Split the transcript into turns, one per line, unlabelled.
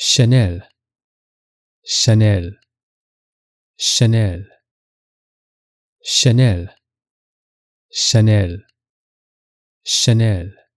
Chanel, Chanel, Chanel, Chanel, Chanel, Chanel.